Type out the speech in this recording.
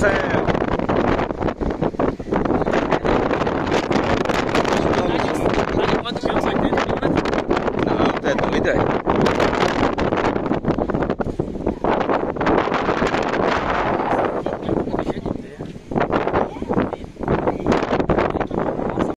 せん何待って